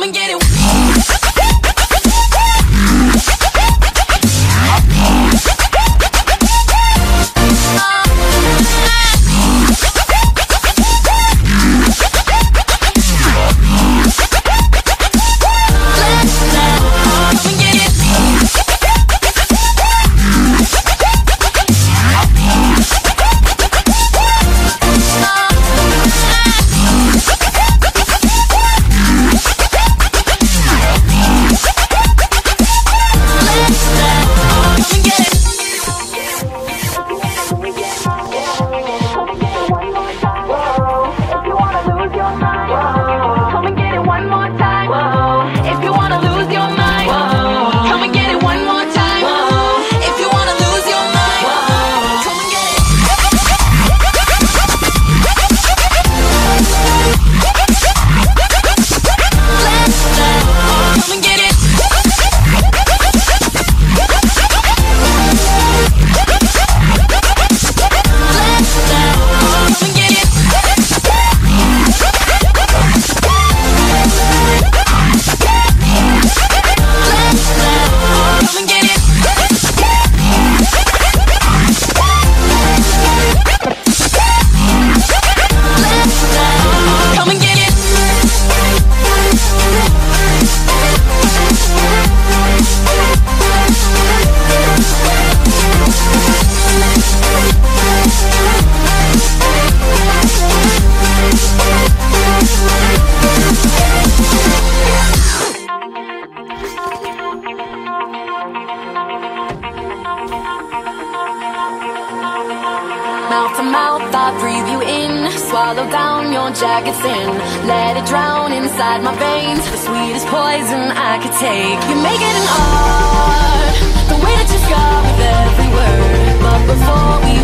Come and get it. Breathe you in. Swallow down your jagged sin. Let it drown inside my veins. The sweetest poison I could take. You make it an art. The way that you scar with every word. But before we